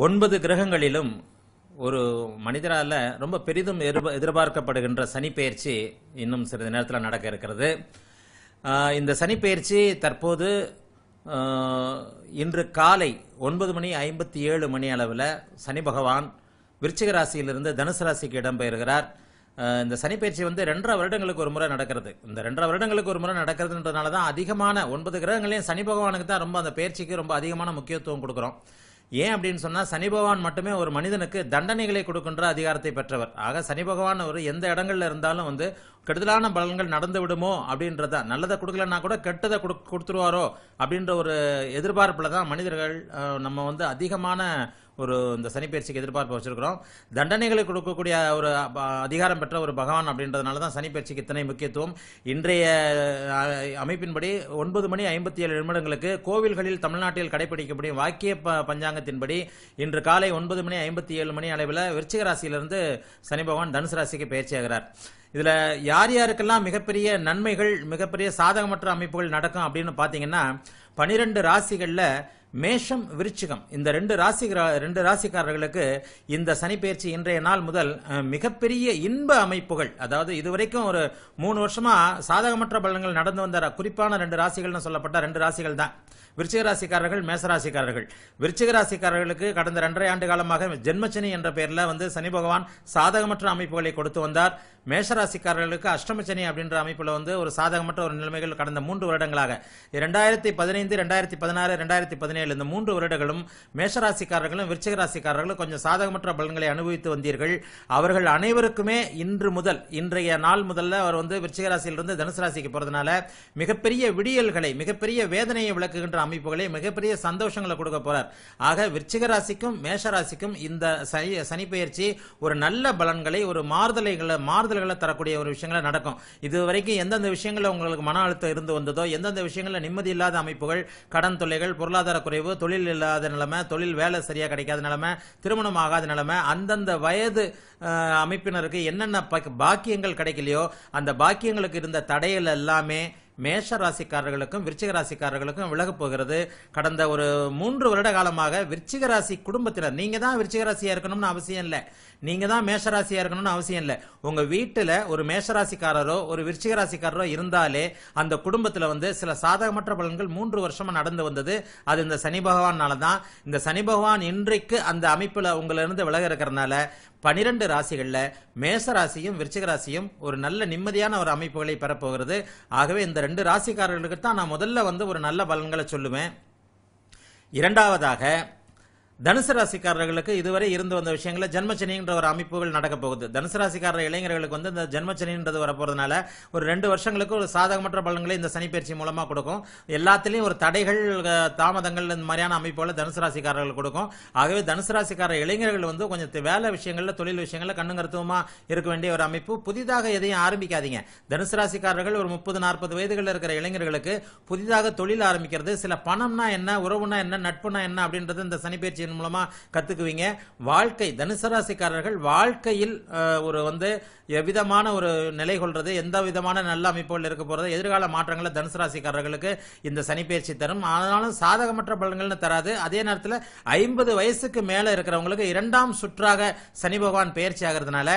ஒன்பது கிரகங்களிலும் ஒரு மனிதரால் ரொம்ப பெரிதும் எதிர்ப- எதிர்பார்க்கப்படுகின்ற சனி இன்னும் சிறிது நேரத்தில் நடக்க இருக்கிறது. இந்த சனி தற்போது இன்று காலை ஒன்பது மணி ஐம்பத்தி ஏழு மணி அளவில் சனி பகவான் விருச்சிக ராசியிலிருந்து தனுசு ராசிக்கு இடம்பெயர்கிறார். இந்த சனிப்பயிற்சி வந்து ரெண்டரை வருடங்களுக்கு ஒரு முறை நடக்கிறது. இந்த ரெண்டரை வருடங்களுக்கு ஒரு முறை நடக்கிறதுன்றதுனால தான் அதிகமான ஒன்பது கிரகங்களையும் சனி பகவானுக்கு தான் ரொம்ப அந்த பயிற்சிக்கு ரொம்ப அதிகமான முக்கியத்துவம் கொடுக்குறோம். ஏன் அப்படின்னு சொன்னா சனி பகவான் மட்டுமே ஒரு மனிதனுக்கு தண்டனைகளை கொடுக்கின்ற அதிகாரத்தை பெற்றவர். ஆக சனி பகவான் ஒரு எந்த இடங்கள்ல இருந்தாலும் வந்து கெடுதலான பலன்கள் நடந்து விடுமோ அப்படின்றத? நல்லதை கொடுக்கலன்னா கூட கெட்டதை கொடு கொடுத்துருவாரோ அப்படின்ற ஒரு எதிர்பார்ப்பில் தான் மனிதர்கள் நம்ம வந்து அதிகமான ஒரு இந்த சனிப்பயிற்சிக்கு எதிர்பார்ப்பு வச்சுருக்கிறோம். தண்டனைகளை கொடுக்கக்கூடிய ஒரு அதிகாரம் பெற்ற ஒரு பகவான் அப்படின்றதுனால தான் சனிப்பயிற்சிக்கு இத்தனை முக்கியத்துவம். இன்றைய அமைப்பின்படி ஒன்பது மணி ஐம்பத்தி ஏழு நிமிடங்களுக்கு கோவில்களில் தமிழ்நாட்டில் கடைபிடிக்கப்படும் வாக்கிய ப- பஞ்சாங்கத்தின்படி இன்று காலை ஒன்பது மணி ஐம்பத்தி ஏழு மணி அளவில் விருச்சிக ராசியிலிருந்து சனி பகவான் தனுசு ராசிக்கு பயிற்சியாகிறார் இதுல யார் யாருக்கெல்லாம் மிகப்பெரிய நன்மைகள் மிகப்பெரிய சாதகமற்ற அமைப்புகள் நடக்கும் அப்படின்னு பாத்தீங்கன்னா பனிரெண்டு ராசிகள்ல மேஷம் விருச்சிகம். இந்த ரெண்டு ராசி ரெண்டு ராசிக்காரர்களுக்கு இந்த சனிப்பெயர்ச்சி இன்றைய நாள் முதல் மிகப்பெரிய இன்ப அமைப்புகள். அதாவது இதுவரைக்கும் ஒரு மூணு வருஷமா சாதகமற்ற பலன்கள் நடந்து வந்த குறிப்பான ரெண்டு ராசிகள்னு சொல்லப்பட்ட ரெண்டு ராசிகள் தான். விருச்சிக ராசிக்காரர்கள் மேசராசிக்காரர்கள் விருச்சிக ராசிக்காரர்களுக்கு கடந்த ரெண்டரை ஆண்டு காலமாக ஜென்மச்சனி என்ற பெயரில் வந்து சனி பகவான் சாதகமற்ற அமைப்புகளை கொடுத்து வந்தார். மேஷ ராசிக்காரர்களுக்கு அஷ்டமச்சனி அப்படின்ற அமைப்பில் வந்து ஒரு சாதகமற்ற ஒரு நிலைமைகள் கடந்த மூன்று வருடங்களாக. இரண்டாயிரத்தி பதினைந்து ரெண்டாயிரத்தி பதினாறு ரெண்டாயிரத்தி பதினேழு இந்த மூன்று வருடங்களும் மேஷராசிக்காரர்களும் விருச்சிக ராசிக்காரர்களும் கொஞ்சம் சாதகமற்ற பலன்களை அனுபவித்து வந்தீர்கள். அவர்கள் அனைவருக்குமே இன்று முதல் இன்றைய நாள் முதல்ல அவர் வந்து விருச்சிக ராசியிலிருந்து தனுசு ராசிக்கு போறதுனால மிகப்பெரிய விடியல்களை மிகப்பெரிய வேதனையை விளக்குகின்ற அமைப்புகளை மிகப்பெரிய சந்தோஷங்களை கொடுக்க போறார். ஆக விருச்சிக ராசிக்கும் மேஷ ராசிக்கும் இந்த சனி சனி ஒரு நல்ல பலன்களை ஒரு மாறுதலைகளை மாறுதல்களை தரக்கூடிய ஒரு விஷயங்களை நடக்கும். இது வரைக்கும் எந்தெந்த விஷயங்கள்ல உங்களுக்கு மன அழுத்தம் இருந்து வந்ததோ எந்தெந்த விஷயங்கள்ல நிம்மதி இல்லாத அமைப்புகள் கடன் தொல்லைகள் பொருளாதார குறைவு தொழில் இல்லாத நிலைமை தொழில் வேலை சரியாக கிடைக்காத நிலைமை திருமணம் ஆகாத நிலைமை அந்தந்த வயது அமைப்பினருக்கு என்னென்ன பக்- பாக்கியங்கள் கிடைக்கலையோ அந்த பாக்கியங்களுக்கு இருந்த தடைகள் எல்லாமே மேஷ ராசிக்காரர்களுக்கும் விருச்சிக ராசிக்காரர்களுக்கும் விலகப் போகிறது. கடந்த ஒரு மூன்று வருட காலமாக விருச்சிக ராசி குடும்பத்தினர் நீங்க தான் விருச்சிக ராசியா இருக்கணும்னு அவசியம் இல்லை. நீங்க தான் மேஷராசியா இருக்கணும்னு அவசியம் இல்லை. உங்க வீட்டுல ஒரு மேஷ ராசிக்காரரோ ஒரு விருச்சிக ராசிக்காரரோ இருந்தாலே அந்த குடும்பத்துல வந்து சில சாதகமற்ற பலன்கள் மூன்று வருஷமா நடந்து வந்தது. அது இந்த சனி பகவானால தான். இந்த சனி பகவான் இன்றைக்கு அந்த அமைப்புல உங்களிருந்து விலக இருக்கிறதுனால பனிரெண்டு ராசிகள்ல மேச ராசியும் விருச்சிக ராசியும் ஒரு நல்ல நிம்மதியான ஒரு அமைப்புகளை பெறப்போகிறது. ஆகவே இந்த ரெண்டு ராசிக்காரர்களுக்கு தான் நான் முதல்ல வந்து ஒரு நல்ல பலன்களை சொல்லுவேன். இரண்டாவதாக தனுசு ராசிக்காரர்களுக்கு இதுவரை இருந்து வந்த விஷயங்கள ஜென்மச்சனின்ற ஒரு அமைப்புகள் நடக்க போகுது. தனுசு ராசிக்காரர் இளைஞர்களுக்கு வந்து இந்த ஜென்மச்சனின்றது வரப்போறதுனால ஒரு ரெண்டு வருஷங்களுக்கு ஒரு சாதகமற்ற பலன்களை இந்த சனிப்பயிற்சி மூலமா கொடுக்கும். எல்லாத்துலேயும் ஒரு தடைகள் தாமதங்கள் இந்த மாதிரியான அமைப்புகளை தனுசு ராசிக்காரர்கள் கொடுக்கும். ஆகவே தனுசு ராசிக்கார இளைஞர்கள் வந்து கொஞ்சம் வேலை விஷயங்கள்ல தொழில் விஷயங்கள்ல கண்ணுங்கருத்துவமா இருக்க வேண்டிய ஒரு அமைப்பு புதிதாக எதையும் ஆரம்பிக்காதீங்க. தனுசு ராசிக்காரர்கள் ஒரு முப்பது நாற்பது வயதுகளில் இருக்கிற இளைஞர்களுக்கு புதிதாக தொழில் ஆரம்பிக்கிறது. சில பணம்னா என்ன உறவுனா என்ன நட்புனா என்ன அப்படின்றது இந்த பயிற்சியின் மூலமா கத்துக்குவீங்க. வாழ்க்கை தனுசராசிக்காரர்கள் வாழ்க்கையில் ஒரு வந்து எவ்விதமான ஒரு நிலை கொள்றது எந்த விதமான நல்ல அமைப்புகள் இருக்க போறது எதிர்கால மாற்றங்களை தனுசு ராசிக்காரர்களுக்கு இந்த சனிப்பயிற்சி தரும். ஆனாலும் சாதகமற்ற பலன்கள்னு தராது. அதே நேரத்தில் ஐம்பது வயசுக்கு மேல இருக்கிறவங்களுக்கு இரண்டாம் சுற்றாக சனி பகவான் பயிற்சி ஆகிறதுனால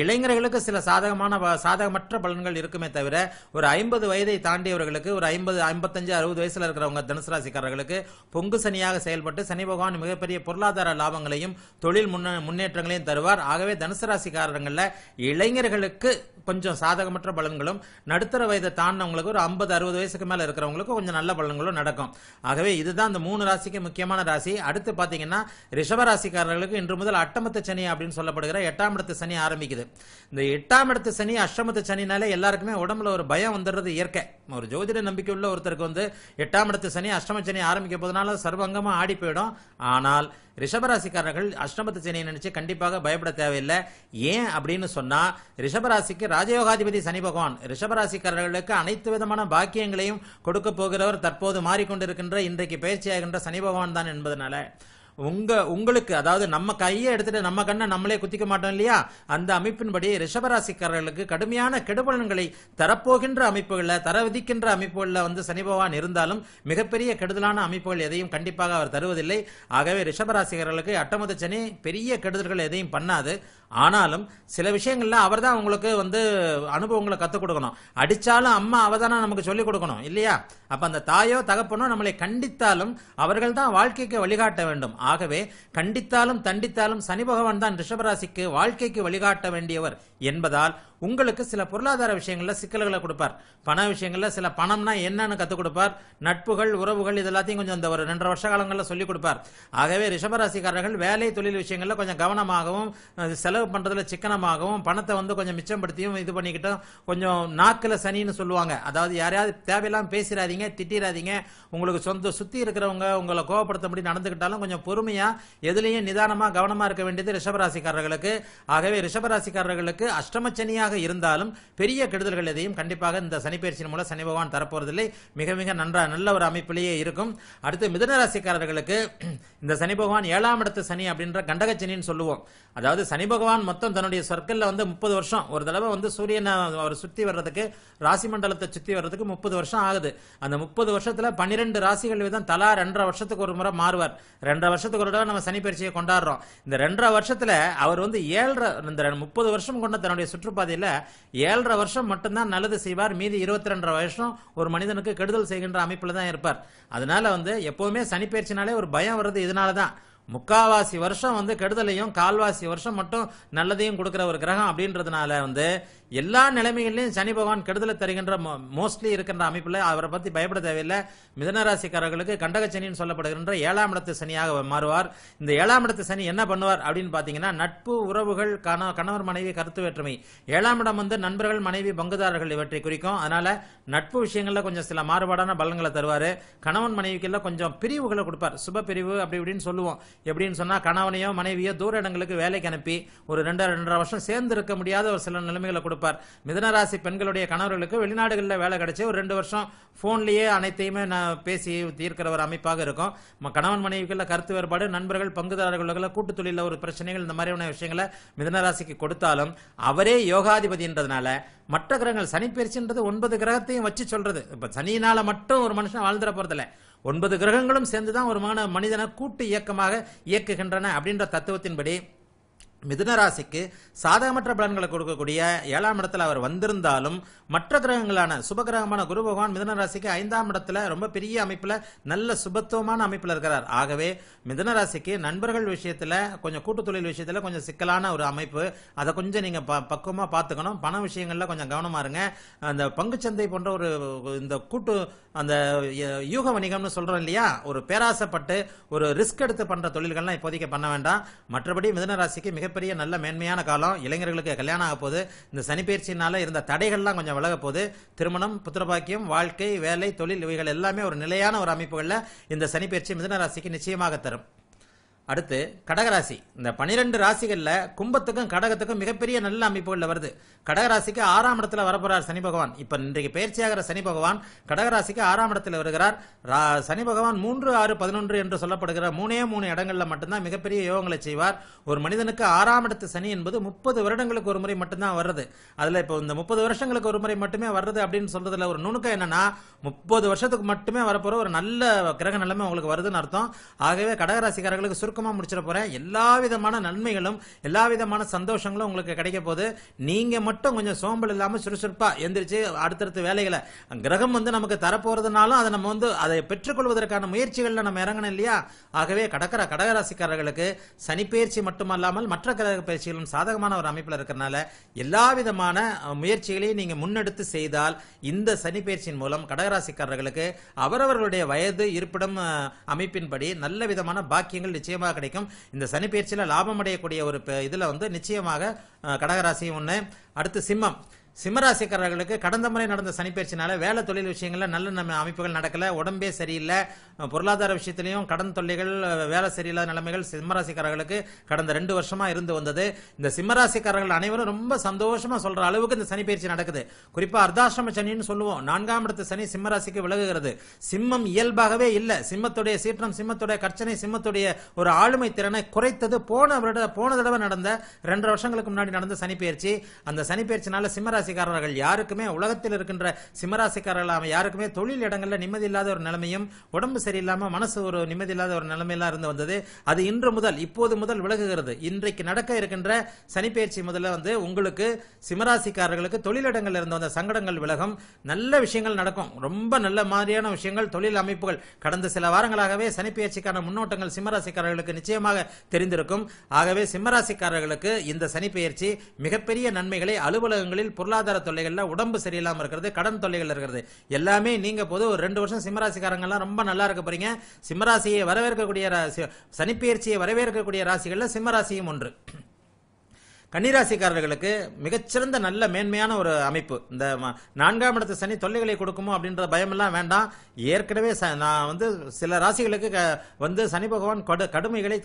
இளைஞர்களுக்கு சில சாதகமான சாதகமற்ற பலன்கள் இருக்குமே தவிர ஒரு ஐம்பது வயதை தாண்டியவர்களுக்கு ஒரு ஐம்பது ஐம்பத்தஞ்சு அறுபது வயசுல இருக்கிறவங்க தனுசு ராசிக்காரர்களுக்கு பொங்கு சனியாக செயல்பட்டு சனி பகவான் மிகப்பெரிய பொருளாதார லாபங்களையும் தொழில் முன்னேற்றங்களையும் தருவார். ஆகவே தனுசு ராசிக்காரர்கள்ல இளைஞர்களுக்கு கொஞ்சம் சாதகமற்ற பலன்களும் நடுத்தர வயதை தாண்டினவங்களுக்கு ஒரு ஐம்பது அறுபது வயசுக்கு மேல இருக்கிறவங்களுக்கு கொஞ்சம் நல்ல பலன்களும் நடக்கும். ஆகவே இதுதான் இந்த மூணு ராசிக்கு முக்கியமான ராசி. அடுத்து பாத்தீங்கன்னா ரிஷப ராசிக்காரர்களுக்கு இன்று முதல் அட்டமத்து சனி அப்படின்னு சொல்லப்படுகிற எட்டாம் இடத்து சனி ஆரம்பிக்குது. இந்த எட்டாம் இடத்து சனி அஷ்டமத்து சனினாலே எல்லாருக்குமே உடம்புல ஒரு பயம் வந்துடுறது இயற்கை. ஒரு ஜோதிட நம்பிக்கை உள்ள ஒருத்தருக்கு வந்து எட்டாம் இடத்து சனி அஷ்டம சனி ஆரம்பிக்க போதனால சர்வங்கமா ஆடி போயிடும். ஆனால் ரிஷபராசிக்காரர்கள் அஷ்டமத்து சனியை நினைச்சு கண்டிப்பாக பயப்பட தேவையில்லை. ஏன் அப்படின்னு சொன்னா ரிஷபராசிக்கு ராஜயோகாதிபதி சனி பகவான் ரிஷபராசிக்காரர்களுக்கு அனைத்து விதமான பாக்கியங்களையும் கொடுக்க போகிறவர் தற்போது மாறிக்கொண்டிருக்கின்ற இன்றைக்கு பயிற்சியாகின்ற சனி பகவான் தான் என்பதனால. உங்க உங்களுக்கு அதாவது நம்ம கையை எடுத்துட்டு நம்ம கண்ணை நம்மளே குத்திக்க மாட்டோம் இல்லையா? அந்த அமைப்பின்படி ரிஷபராசிக்காரர்களுக்கு கடுமையான கெடுபலன்களை தரப்போகின்ற அமைப்புகள்ல தர விதிக்கின்ற அமைப்புகள்ல வந்து சனி பகவான் இருந்தாலும் மிகப்பெரிய கெடுதலான அமைப்புகள் எதையும் கண்டிப்பாக அவர் தருவதில்லை. ஆகவே ரிஷபராசிக்காரர்களுக்கு அட்டமத சனி பெரிய கெடுதல்கள் எதையும் பண்ணாது. ஆனாலும் சில விஷயங்கள்ல அவர் தான் உங்களுக்கு வந்து அனுபவங்களை கற்றுக் கொடுக்கணும். அடிச்சாலும் அம்மா அவ தானே நமக்கு சொல்லிக் கொடுக்கணும் இல்லையா? அப்ப அந்த தாயோ தகப்பனோ நம்மளை கண்டித்தாலும் அவர்கள் தான் வாழ்க்கைக்கு வழிகாட்ட வேண்டும். ஆகவே கண்டித்தாலும் தண்டித்தாலும் சனி பகவான் தான் ரிஷபராசிக்கு வாழ்க்கைக்கு வழிகாட்ட வேண்டியவர் என்பதால் உங்களுக்கு சில பொருளாதார விஷயங்களில் சிக்கல்களை கொடுப்பார். பண விஷயங்களில் சில பணம்னா என்னன்னு கற்றுக் கொடுப்பார். நட்புகள் உறவுகள் இதெல்லாத்தையும் கொஞ்சம் இந்த ஒரு ரெண்டரை வருஷ காலங்களில் சொல்லிக் கொடுப்பார். ஆகவே ரிஷபராசிக்காரர்கள் வேலை தொழில் விஷயங்களில் கொஞ்சம் கவனமாகவும் செலவு பண்ணுறதுல சிக்கனமாகவும் பணத்தை வந்து கொஞ்சம் மிச்சப்படுத்தியும் இது பண்ணிக்கிட்டும் கொஞ்சம் நாக்கில் சனின்னு சொல்லுவாங்க. அதாவது யாரையாவது தேவையில்லாமல் பேசிடாதீங்க திட்டிடாதீங்க உங்களுக்கு சொந்த சுற்றி இருக்கிறவங்க உங்களை கோவப்படுத்தபடி நடந்துக்கிட்டாலும் கொஞ்சம் பொறுமையாக எதுலேயும் நிதானமாக கவனமாக இருக்க வேண்டியது ரிஷபராசிக்காரர்களுக்கு. ஆகவே ரிஷபராசிக்காரர்களுக்கு அஷ்டமச்சனியாக இருந்தாலும் பெரிய கெடுதல்கள் எதையும் கண்டிப்பாக இந்த சனிப்பயிற்சியின் மூலம் சனி பகவான் தரப்போறதில்லை. மிக மிக நன்றா நல்ல ஒரு அமைப்பிலேயே இருக்கும். அடுத்து மிதன ராசிக்காரர்களுக்கு இந்த சனி பகவான் ஏழாம் இடத்து சனி அப்படின்ற கண்டகச்சனின்னு சொல்லுவோம். அதாவது சனி பகவான் மொத்தம் தன்னுடைய சர்க்கிள்ல வந்து முப்பது வருஷம். ஒரு தடவை வந்து சூரியனை அவர் சுத்தி வர்றதுக்கு ராசி மண்டலத்தை சுத்தி வர்றதுக்கு முப்பது வருஷம் ஆகுது. அந்த முப்பது வருஷத்துல பன்னிரெண்டு ராசிகள் வீதம் தலா ரெண்டரை வருஷத்துக்கு ஒரு முறை மாறுவார். ரெண்டரை வருஷத்துக்கு ஒரு தடவை நம்ம சனி பயிற்சியை கொண்டாடுறோம். இந்த ரெண்டரை வருஷத்துல அவர் வந்து ஏழரை இந்த முப்பது வருஷம் கொண்ட தன்னுடைய சுற்றுப்பாதையில் ஏழரை வருஷம் மட்டும்தான் நல்லது செய்வார். மீதி இருபத்தி ரெண்டரை வருஷம் ஒரு மனிதனுக்கு கெடுதல் செய்கின்ற அமைப்புல தான் இருப்பார். அதனால வந்து எப்பவுமே சனிப்பயிற்சினாலே ஒரு பயம் வருது இதனால தான் முக்காவாசி வருஷம் வந்து கெடுதலையும் கால்வாசி வருஷம் மட்டும் நல்லதையும் கொடுக்கிற ஒரு கிரகம் அப்படின்றதுனால வந்து எல்லா நிலைமைகளிலும் சனி பகவான் கெடுதலை தருகின்ற மோஸ்ட்லி இருக்கின்ற அமைப்பில் அவரை பத்தி பயப்பட தேவையில்லை. மிதனராசிக்காரர்களுக்கு கண்டக சனின்னு சொல்லப்படுகின்ற ஏழாம் இடத்து சனியாக மாறுவார். இந்த ஏழாம் இடத்து சனி என்ன பண்ணுவார் அப்படின்னு பாத்தீங்கன்னா நட்பு உறவுகள் கணவர் மனைவி கருத்து வேற்றுமை. ஏழாம் இடம் வந்து நண்பர்கள் மனைவி பங்குதாரர்கள் இவற்றை குறிக்கும். அதனால நட்பு விஷயங்கள்ல கொஞ்சம் சில மாறுபாடான பலன்களை தருவாரு. கணவன் மனைவிக்கெல்லாம் கொஞ்சம் பிரிவுகளை கொடுப்பார். சுப பிரிவு அப்படி இப்படின்னு சொல்லுவோம். எப்படின்னு சொன்னா கணவனையோ மனைவியோ தூர இடங்களுக்கு வேலைக்கு அனுப்பி ஒரு ரெண்டு ரெண்டரை வருஷம் சேர்ந்து இருக்க முடியாத ஒரு சில நிலைமைகளை கொடுப்பார். மிதனராசி பெண்களுடைய கணவர்களுக்கு வெளிநாடுகளில் வேலை கிடைச்சி ஒரு ரெண்டு வருஷம் ஃபோன்லேயே அனைத்தையுமே நான் பேசி தீர்க்கிற ஒரு அமைப்பாக இருக்கும். ம- கணவன் மனைவிகளில் கருத்து வேறுபாடு நண்பர்கள் பங்குதாரர்களுக்குள்ள கூட்டு தொழிலில் ஒரு பிரச்சனைகள் இந்த மாதிரியான விஷயங்களை மிதனராசிக்கு கொடுத்தாலும் அவரே யோகாதிபதின்றதுனால மற்ற கிரகங்கள் சனி பயிற்சின்றது ஒன்பது கிரகத்தையும் வச்சு சொல்றது. இப்ப சனியினால மட்டும் ஒரு மனுஷன் வாழ்ந்துட போறதில்ல. ஒன்பது கிரகங்களும் சேர்ந்துதான் ஒரு மன மனிதனை கூட்டு இயக்கமாக இயக்குகின்றன அப்படின்ற தத்துவத்தின்படி மிதுன ராசிக்கு சாதகமற்ற பலன்களை கொடுக்கக்கூடிய ஏழாம் இடத்துல அவர் வந்திருந்தாலும் மற்ற கிரகங்களான சுபகிரகமான குரு பகவான் மிதுன ராசிக்கு ஐந்தாம் இடத்துல ரொம்ப பெரிய அமைப்புல நல்ல சுபத்துவமான அமைப்புல இருக்கிறார். ஆகவே மிதுன ராசிக்கு நண்பர்கள் விஷயத்துல கொஞ்சம் கூட்டு தொழில் விஷயத்துல கொஞ்சம் சிக்கலான ஒரு அமைப்பு. அதை கொஞ்சம் நீங்க ப- பக்குவமா பார்த்துக்கணும். பண விஷயங்கள்ல கொஞ்சம் கவனமா இருங்க. அந்த பங்குச்சந்தை போன்ற ஒரு இந்த கூட்டு அந்த ய- யூக வணிகம்னு சொல்றோம் இல்லையா? ஒரு பேராசைப்பட்டு ஒரு ரிஸ்க் எடுத்து பண்ற தொழில்கள்லாம் இப்போதைக்கு பண்ண வேண்டாம். மற்றபடி மிதுன ராசிக்கு மிகப்பெரிய நல்ல மேன்மையான காலம். இளைஞர்களுக்கு கல்யாணம் ஆக போது இந்த சனிப்பயிற்சினால இருந்த தடைகள்லாம் கொஞ்சம் விலக போது திருமணம் புத்திரபாக்கியம் வாழ்க்கை வேலை தொழில் இவைகள் எல்லாமே ஒரு நிலையான ஒரு அமைப்புகள்ல இந்த சனிப்பயிற்சி மிதுன ராசிக்கு நிச்சயமாக தரும். அடுத்து கடகராசி. இந்த பனிரெண்டு ராசிகள்ல கும்பத்துக்கும் கடகத்துக்கும் மிகப்பெரிய நல்ல அமைப்புகள்ல வருது. கடகராசிக்கு ஆறாம் இடத்துல வரப்போறார் சனி பகவான். இப்ப இன்றைக்கு பயிற்சியாகிற சனி பகவான் கடகராசிக்கு ஆறாம் இடத்துல வருகிறார். ரா- சனி பகவான் மூன்று ஆறு பதினொன்று என்று சொல்லப்படுகிற மூணே மூணு இடங்கள்ல மட்டும்தான் மிகப்பெரிய யோகங்களை செய்வார். ஒரு மனிதனுக்கு ஆறாம் இடத்து சனி என்பது முப்பது வருடங்களுக்கு ஒரு முறை மட்டும்தான் வர்றது. அதுல இப்போ இந்த முப்பது வருஷங்களுக்கு ஒரு முறை மட்டுமே வர்றது அப்படின்னு சொல்றதுல ஒரு நுணுக்கம் என்னன்னா முப்பது வருஷத்துக்கு மட்டுமே வரப்போற ஒரு நல்ல கிரக நிலைமை உங்களுக்கு வருதுன்னு அர்த்தம். ஆகவே கடகராசிக்காரர்களுக்கு சுருக்கம் முடிச்சிட போறேன் எல்லா விதமான நன்மைகளும் எல்லா விதமான சந்தோஷங்களும் உங்களுக்கு கிடைக்க போது நீங்க மட்டும் கொஞ்சம் சோம்பல் இல்லாம சுறுசுறுப்பா எந்திரிச்சு அடுத்தடுத்த வேலைகளை கிரகம் வந்து நமக்கு தரப்போறதுனாலும் அதை நம்ம வந்து அதை பெற்றுக்கொள்வதற்கான முயற்சிகள் நம்ம இறங்கணும் இல்லையா? ஆகவே கடற்கர கடகராசிக்காரர்களுக்கு சனிப்பெயர்ச்சி மட்டுமல்லாமல் மற்ற கிரக பயிற்சிகளும் சாதகமான ஒரு அமைப்பில் இருக்கிறனால எல்லா விதமான முயற்சிகளையும் நீங்க முன்னெடுத்து செய்தால் இந்த சனிப்பெயர்ச்சியின் மூலம் கடகராசிக்காரர்களுக்கு அவரவர்களுடைய வயது இருப்பிடம் அமைப்பின்படி நல்ல விதமான பாக்கியங்கள் நிச்சயமாக கிடைக்கும். இந்த சனிப்பெயர்ச்சியில லாபம் அடையக்கூடிய ஒரு இதுல வந்து நிச்சயமாக கடகராசி கடகராசியும் ஒண்ணு. அடுத்து சிம்மம். சிம்மராசிக்காரர்களுக்கு கடந்த முறை நடந்த சனிப்பயிற்சினால வேலை தொழில் விஷயங்கள்ல நல்ல நம்ம அமைப்புகள் நடக்கல உடம்பே சரியில்லை. பொருளாதார விஷயத்திலையும் கடன் தொல்லைகள் வேலை சரியில்லாத நிலைமைகள் சிம்மராசிக்காரர்களுக்கு கடந்த ரெண்டு வருஷமா இருந்து வந்தது. இந்த சிம்மராசிக்காரர்கள் அனைவரும் ரொம்ப சந்தோஷமா சொல்ற அளவுக்கு இந்த சனிப்பயிற்சி நடக்குது. குறிப்பா அர்த்தாசிரம சனின்னு சொல்லுவோம். நான்காம் இடத்து சனி சிம்மராசிக்கு விலகுகிறது. சிம்மம் இயல்பாகவே இல்லை. சிம்மத்துடைய சீற்றம் சிம்மத்துடைய கர்ச்சனை சிம்மத்துடைய ஒரு ஆளுமை திறனை குறைத்தது. போன வருட போன தடவை நடந்த ரெண்டரை வருஷங்களுக்கு முன்னாடி நடந்த சனிப்பெயர்ச்சி அந்த சனிப்பெயர்ச்சினால சிம்மராசிக்காரர்கள் யாருக்குமே உலகத்தில் இருக்கின்ற சிம்மராசிக்காரர்களாம யாருக்குமே தொழில் இடங்களில் நிம்மதி இல்லாத ஒரு நிலைமையும் உடம்பு சரியில்லாம மனசு ஒரு நிம்மதி இல்லாத ஒரு நிலைமையெல்லாம் இருந்து வந்தது. அது இன்று முதல் இப்போது முதல் விலகுகிறது. இன்றைக்கு நடக்க இருக்கின்ற சனிப்பெயர்ச்சி முதல்ல வந்து உங்களுக்கு சிம்மராசிக்காரர்களுக்கு தொழிலிடங்களில் இருந்து வந்த சங்கடங்கள் விலகும். நல்ல விஷயங்கள் நடக்கும். ரொம்ப நல்ல மாதிரியான விஷயங்கள் தொழில் அமைப்புகள். கடந்த சில வாரங்களாகவே சனிப்பெயர்ச்சிக்கான முன்னோட்டங்கள் சிம்மராசிக்காரர்களுக்கு நிச்சயமாக தெரிந்திருக்கும். ஆகவே சிம்மராசிக்காரர்களுக்கு இந்த சனிப்பெயர்ச்சி மிகப்பெரிய நன்மைகளை அலுவலகங்களில் பொருள் பொருளாதார தொல்லைகள்ல உடம்பு சரியில்லாம இருக்கிறது கடன் தொல்லைகள் இருக்கிறது. எல்லாமே நீங்க போது ஒரு ரெண்டு வருஷம் சிம்மராசிக்காரங்கெல்லாம் ரொம்ப நல்லா இருக்க போறீங்க. சிம்மராசியை வரவேற்கக்கூடிய ராசி சனிப்பெயர்ச்சியை வரவேற்கக்கூடிய ராசிகள்ல சிம்மராசியும் ஒன்று. கன்னிராசிக்காரர்களுக்கு மிகச்சிறந்த நல்ல மேன்மையான ஒரு அமைப்பு. இந்த நான்காம் இடத்து சனி தொல்லைகளை கொடுக்குமோ அப்படின்ற பயமெல்லாம் வேண்டாம். ஏற்கனவே நான் வந்து சில ராசிகளுக்கு வந்து சனி பகவான் கடு கடுமைகளை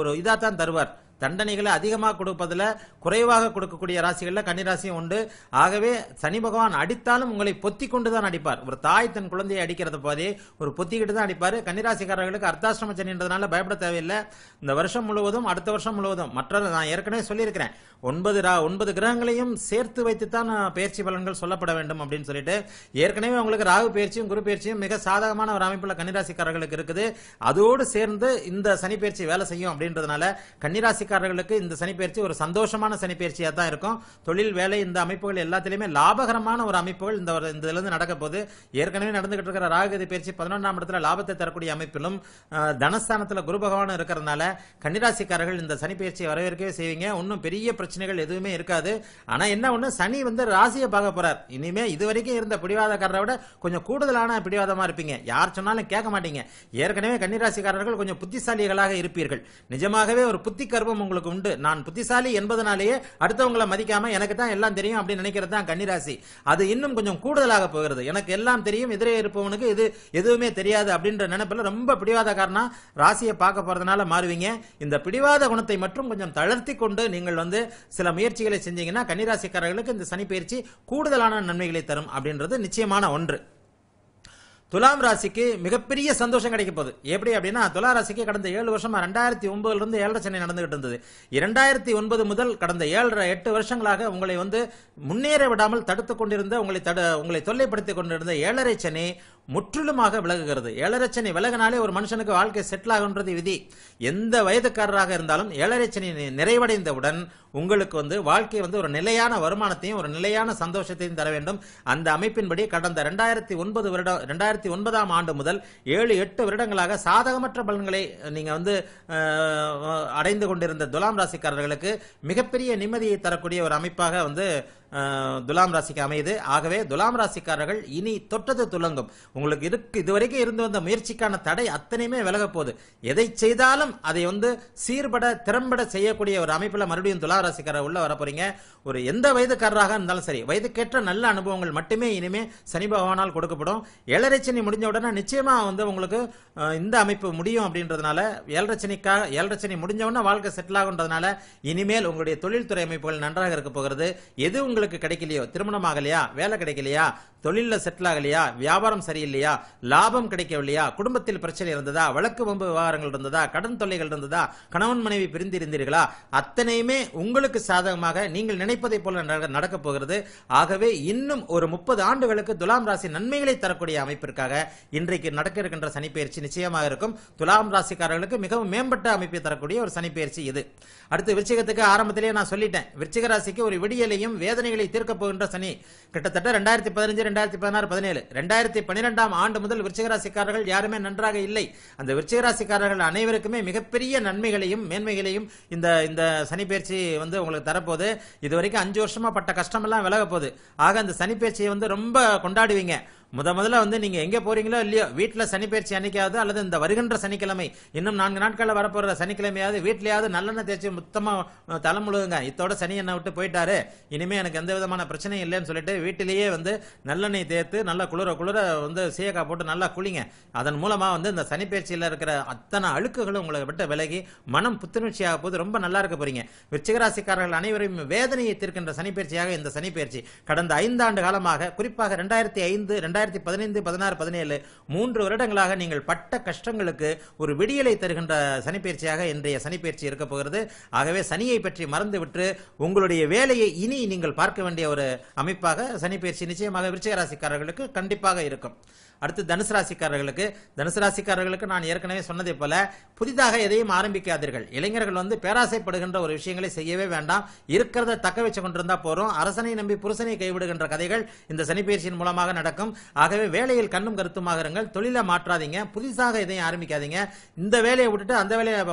ஒரு இதாக தான் தருவார். தண்டனைகளை அதிகமாக கொடுப்பதில் குறைவாக கொடுக்கக்கூடிய ராசிகளில் கன்னிராசியும் உண்டு. ஆகவே சனி பகவான் அடித்தாலும் உங்களை பொத்தி கொண்டு தான் அடிப்பார். ஒரு தாய் தன் குழந்தையை அடிக்கிறது போதே ஒரு பொத்திக்கிட்டு தான் அடிப்பார். கன்னிராசிக்காரர்களுக்கு அர்த்தாசிரம சனின்றதுனால பயப்பட தேவையில்லை. இந்த வருஷம் முழுவதும் அடுத்த வருஷம் முழுவதும் மற்ற நான் ஏற்கனவே சொல்லியிருக்கிறேன். ஒன்பது ரா ஒன்பது கிரகங்களையும் சேர்த்து வைத்து தான் பயிற்சி பலன்கள் சொல்லப்பட வேண்டும் அப்படின்னு சொல்லிட்டு ஏற்கனவே உங்களுக்கு ராகு பயிற்சியும் குரு பயிற்சியும் மிக சாதகமான ஒரு அமைப்பில் கன்னிராசிக்காரர்களுக்கு இருக்குது. அதோடு சேர்ந்து இந்த சனி பயிற்சி வேலை செய்யும் அப்படின்றதுனால ராசிக்காரர்களுக்கு இந்த சனி ஒரு சந்தோஷமான சனி தான் இருக்கும். தொழில் வேலை இந்த அமைப்புகள் எல்லாத்திலையுமே லாபகரமான ஒரு அமைப்புகள் இந்த ஒரு- இந்த இதுல நடக்க போது ஏற்கனவே நடந்துகிட்டு இருக்கிற ராகுகதி பயிற்சி பதினொன்றாம் இடத்துல லாபத்தை தரக்கூடிய அமைப்பிலும் தனஸ்தானத்தில் குரு பகவான் இருக்கிறதுனால கன்னிராசிக்காரர்கள் இந்த சனி வரவேற்கவே செய்வீங்க. ஒன்றும் பெரிய பிரச்சனைகள் எதுவுமே இருக்காது. ஆனால் என்ன ஒன்று சனி வந்து ராசியை பார்க்க போறார். இனிமே இது வரைக்கும் இருந்த பிடிவாதக்காரரை விட கொஞ்சம் கூடுதலான பிடிவாதமாக இருப்பீங்க. யார் சொன்னாலும் கேட்க மாட்டீங்க. ஏற்கனவே கன்னிராசிக்காரர்கள் கொஞ்சம் புத்திசாலிகளாக இருப்பீர்கள். நிஜமாகவே ஒரு புத்தி கர்வம் உங்களுக்கு உண்டு. நான் புத்திசாலி என்பதனாலேயே அடுத்தவங்களை மதிக்காம எனக்கு தான் எல்லாம் தெரியும் அப்படின்னு நினைக்கிறது தான் கன்னிராசி. அது இன்னும் கொஞ்சம் கூடுதலாக போகிறது. எனக்கு எல்லாம் தெரியும் எதிரே இருப்பவனுக்கு இது எதுவுமே தெரியாது அப்படின்ற நினைப்புல ரொம்ப பிடிவாத காரணம் ராசியை பார்க்க போறதுனால மாறுவீங்க. இந்த பிடிவாத குணத்தை மட்டும் கொஞ்சம் தளர்த்தி கொண்டு நீங்கள் வந்து சில முயற்சிகளை செஞ்சீங்கன்னா கன்னிராசிக்காரர்களுக்கு இந்த சனி பயிற்சி கூடுதலான நன்மைகளை தரும் அப்படின்றது நிச்சயமான ஒன்று. துலாம் ராசிக்கு மிகப்பெரிய சந்தோஷம் கிடைக்க போகுது. எப்படி அப்படின்னா துலா ராசிக்கு கடந்த ஏழு வருஷமா ரெண்டாயிரத்தி ஒன்பதுல இருந்து ஏழரை சென்னை நடந்துகிட்டு இருந்தது. இரண்டாயிரத்தி ஒன்பது முதல் கடந்த ஏழரை எட்டு வருஷங்களாக உங்களை வந்து முன்னேற விடாமல் தடுத்து கொண்டிருந்த உங்களை தடு உங்களை தொல்லைப்படுத்திக் கொண்டிருந்த ஏழரை சென்னை முற்றிலுமாக விலகுகிறது. ஏழரச்சனை விலகினாலே ஒரு மனுஷனுக்கு வாழ்க்கை செட்டில் ஆகுன்றது விதி. எந்த வயதுக்காரராக இருந்தாலும் ஏழரச்சனை நிறைவடைந்தவுடன் உங்களுக்கு வந்து வாழ்க்கை வந்து ஒரு நிலையான வருமானத்தையும் ஒரு நிலையான சந்தோஷத்தையும் தர வேண்டும். அந்த அமைப்பின்படி கடந்த ரெண்டாயிரத்தி ஒன்பது வருடம் ரெண்டாயிரத்தி ஒன்பதாம் ஆண்டு முதல் ஏழு எட்டு வருடங்களாக சாதகமற்ற பலன்களை நீங்க வந்து அடைந்து கொண்டிருந்த துலாம் ராசிக்காரர்களுக்கு மிகப்பெரிய நிம்மதியை தரக்கூடிய ஒரு அமைப்பாக வந்து துலாம் ராசிக்கு அமையுது. ஆகவே துலாம் ராசிக்காரர்கள் இனி தொட்டது துலங்கும். உங்களுக்கு இருக்கு இதுவரைக்கும் இருந்து வந்த முயற்சிக்கான தடை அத்தனையுமே விலகப் போகுது. எதை செய்தாலும் அதை வந்து சீர்பட திறம்பட செய்யக்கூடிய ஒரு அமைப்புல மறுபடியும் துலா ராசிக்காரர் உள்ள வர போறீங்க. ஒரு எந்த வயதுக்காரராக இருந்தாலும் சரி வயதுக்கேற்ற நல்ல அனுபவங்கள் மட்டுமே இனிமே சனி பகவானால் கொடுக்கப்படும். ஏழரைச்சனி முடிஞ்ச உடனே நிச்சயமா வந்து உங்களுக்கு இந்த அமைப்பு முடியும் அப்படின்றதுனால ஏழரைச்சனிக்காக ஏழரைச்சனி முடிஞ்ச உடனே வாழ்க்கை செட்டில் ஆகுன்றதுனால இனிமேல் உங்களுடைய தொழில்துறை அமைப்புகள் நன்றாக இருக்க போகிறது. எது உங்களுக்கு கிடைக்கலையோ திருமணம் ஆகலையா வேலை கிடைக்கலையா தொழிலில் செட்டில் ஆகலையா வியாபாரம் சரியில்லையா லாபம் கிடைக்கவில்லையா குடும்பத்தில் பிரச்சனை இருந்ததா வழக்கு வம்பு விவகாரங்கள் இருந்ததா கடன் தொல்லைகள் இருந்ததா கணவன் மனைவி பிரிந்து இருந்தீர்களா அத்தனையுமே உங்களுக்கு சாதகமாக நீங்கள் நினைப்பதை போல நடக்கப் போகிறது. ஆகவே இன்னும் ஒரு முப்பது ஆண்டுகளுக்கு துலாம் ராசி நன்மைகளை தரக்கூடிய அமைப்பிற்காக இன்றைக்கு நடக்க இருக்கின்ற சனிப்பெயர்ச்சி நிச்சயமாக இருக்கும். துலாம் ராசிக்காரர்களுக்கு மிகவும் மேம்பட்ட அமைப்பை தரக்கூடிய ஒரு சனிப்பெயர்ச்சி இது. அடுத்து விருச்சிகத்துக்கு ஆரம்பத்திலேயே நான் சொல்லிட்டேன். விருச்சிக ராசிக்கு ஒரு விடியலையும் வேதனை பிரச்சனைகளை தீர்க்கப் போகின்ற சனி. கிட்டத்தட்ட ரெண்டாயிரத்தி பதினஞ்சு ரெண்டாயிரத்தி பதினாறு பதினேழு. ரெண்டாயிரத்தி பன்னிரெண்டாம் ஆண்டு முதல் விருச்சிகராசிக்காரர்கள் யாருமே நன்றாக இல்லை. அந்த விருச்சிகராசிக்காரர்கள் அனைவருக்குமே மிகப்பெரிய நன்மைகளையும் மேன்மைகளையும் இந்த இந்த சனிப்பெயர்ச்சி வந்து உங்களுக்கு தரப்போகுது. இது வரைக்கும் அஞ்சு வருஷமா பட்ட கஷ்டமெல்லாம் விலக போகுது. ஆக அந்த சனிப்பெயர்ச்சியை வந்து ரொம்ப கொண்டாடுவீங்க. முத முதல்ல வந்து நீங்க எங்க போறீங்களோ இல்லையோ வீட்டுல சனிப்பயிற்சி அன்னைக்காவது அல்லது இந்த வருகின்ற சனிக்கிழமை இன்னும் நான்கு நாட்கள்ல வரப்போற சனிக்கிழமையாவது வீட்லயாவது நல்லெண்ணெய் தேய்ச்சி முத்தமா அஹ், தலை இத்தோட சனி என்ன விட்டு போயிட்டாரு. இனிமே எனக்கு எந்த விதமான பிரச்சனையும் இல்லைன்னு சொல்லிட்டு வீட்டிலேயே வந்து நல்லெண்ணெய் தேர்த்து நல்லா குளிர குளிர வந்து சீயக்காய் போட்டு நல்லா குளிங்க. அதன் மூலமா வந்து இந்த சனிப்பயிற்சியில இருக்கிற அத்தனை அழுக்குகளும் உங்களை விட்டு விலகி மனம் புத்துணர்ச்சியாக போது ரொம்ப நல்லா இருக்க போறீங்க. விருச்சிகராசிக்காரர்கள் அனைவரையும் வேதனையை தீர்க்கின்ற சனிப்பயிற்சியாக இந்த சனிப்பயிற்சி கடந்த ஐந்தாண்டு காலமாக குறிப்பாக ரெண்டாயிரத்தி ஐந்து ரெண்டாயிரத்தி பதினைந்து பதினாறு பதினேழு மூன்று வருடங்களாக நீங்கள் பட்ட கஷ்டங்களுக்கு ஒரு விடியலை தருகின்ற சனிப்பயிற்சியாக இன்றைய சனிப்பயிற்சி இருக்க போகிறது. ஆகவே சனியை பற்றி மறந்துவிட்டு உங்களுடைய வேலையை இனி நீங்கள் பார்க்க வேண்டிய ஒரு அமைப்பாக சனிப்பயிற்சி நிச்சயமாக விருச்சிகராசிக்காரர்களுக்கு கண்டிப்பாக இருக்கும். அடுத்து தனுசு ராசிக்காரர்களுக்கு தனுசு ராசிக்காரர்களுக்கு நான் ஏற்கனவே சொன்னதை போல புதிதாக எதையும் ஆரம்பிக்காதீர்கள். இளைஞர்கள் வந்து பேராசைப்படுகின்ற ஒரு விஷயங்களை செய்யவே வேண்டாம். இருக்கிறத தக்க வச்சு கொண்டிருந்தா போறோம். அரசனை நம்பி புருஷனை கைவிடுகின்ற கதைகள் இந்த சனிப்பயிற்சியின் மூலமாக நடக்கும். ஆகவே வேலையில் கண்ணும் கருத்துமாக இருங்கள். தொழிலை மாற்றாதீங்க. புதுசாக எதையும் ஆரம்பிக்காதீங்க. இந்த வேலையை விட்டுட்டு அந்த வேலையை